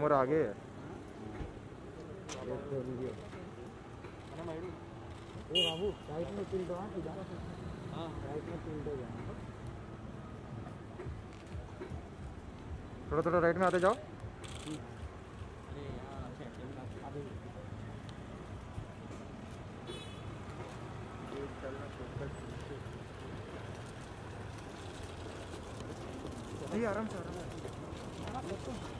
तैमूर आगे है। थोड़ा थोड़ा राइट में आते जाओ। आराम से आराम से।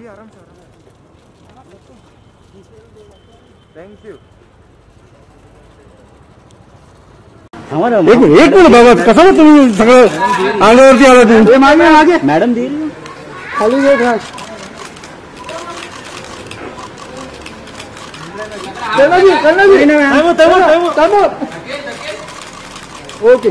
जी आराम से आराम थैंक यू एक मिनिट एक मिनिट बाबा कशाला तुम्ही? सगळं अंगावरती आला तुम्ही मागे मागे मॅडम दे खाली घे घास ओके।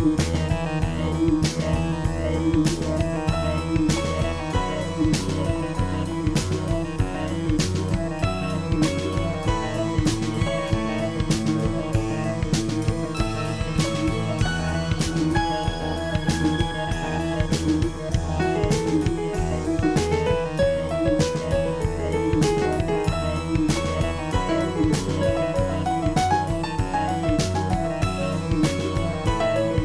you.